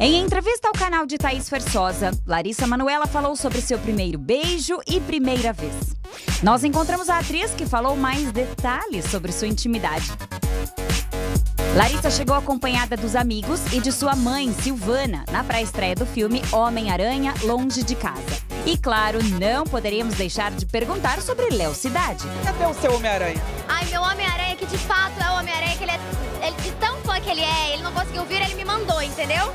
Em entrevista ao canal de Thaís Fersosa, Larissa Manuela falou sobre seu primeiro beijo e primeira vez. Nós encontramos a atriz que falou mais detalhes sobre sua intimidade. Larissa chegou acompanhada dos amigos e de sua mãe, Silvana, na pré-estreia do filme Homem-Aranha Longe de Casa. E claro, não poderíamos deixar de perguntar sobre Léo Cidade. Cadê o seu Homem-Aranha? Ai, meu Homem-Aranha, que de fato é o Homem-Aranha, que ele é. Ele, de tão fã que ele é, ele não conseguiu vir, ele me mandou, entendeu?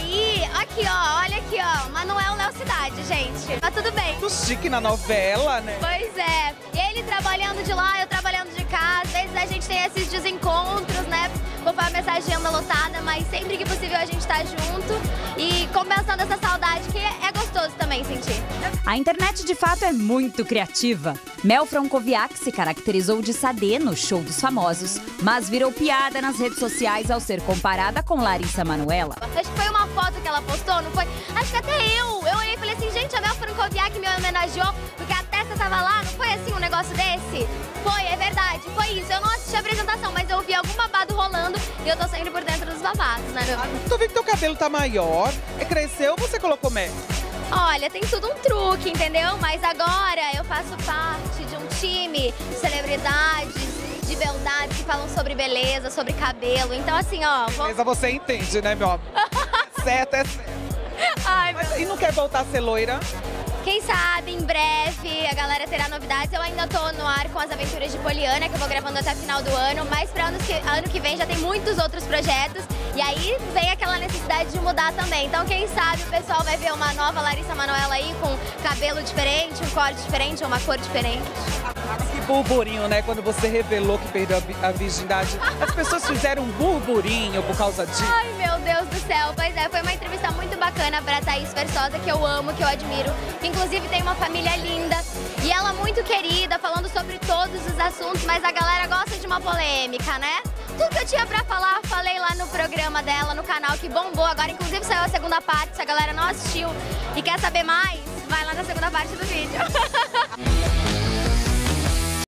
Aí, aqui ó, olha aqui ó, Manuel Léo Cidade, gente. Mas tudo bem. Muito chique na novela, né? Pois é. Ele trabalhando de lá, eu trabalhando de casa. Às vezes a gente tem esses desencontros, né? Conforme essa agenda lotada, mas sempre que possível a gente tá junto. E compensando essa saudade, que é gostoso também sentir. A internet de fato é muito criativa. Mel Francoviac se caracterizou de Sadê no show dos famosos, mas virou piada nas redes sociais ao ser comparada com Larissa Manuela. Acho que foi uma foto que ela postou, não foi? Acho que até eu. Eu olhei e falei assim, gente, a Mel Francoviac me homenageou porque a testa tava lá, não foi assim um negócio desse? Foi, é verdade, foi isso. Eu não assisti a apresentação, mas eu ouvi algum babado rolando e eu tô sempre por dentro dos babados, né, meu? Tô vendo que teu cabelo tá maior, é cresceu ou você colocou mel? Olha, tem tudo um truque, entendeu? Mas agora eu faço parte de um time de celebridades, de beldades que falam sobre beleza, sobre cabelo. Então, assim, ó. Vou... Beleza, você entende, né, meu amor? certo, é certo. Ai, Mas, e não quer voltar a ser loira? Quem sabe, em breve, a galera terá novidades. Eu ainda tô no ar com as aventuras de Poliana, que eu vou gravando até o final do ano. Mas para ano que vem já tem muitos outros projetos. E aí vem aquela necessidade de mudar também. Então, quem sabe o pessoal vai ver uma nova Larissa Manoela aí com cabelo diferente, um corte diferente, uma cor diferente. Que burburinho, né? Quando você revelou que perdeu a vi- a virgindade. As pessoas fizeram um burburinho por causa disso. Ai, meu Deus do céu. Pois é, foi uma entrevista muito bacana para Thaís Versosa, que eu amo, que eu admiro. Que inclusive tem uma família linda. E ela muito querida, falando sobre todos os assuntos, mas a galera gosta de uma polêmica, né? Tudo que eu tinha pra falar, falei lá no programa dela, no canal, que bombou. Agora, inclusive, saiu a segunda parte. Se a galera não assistiu e quer saber mais, vai lá na segunda parte do vídeo.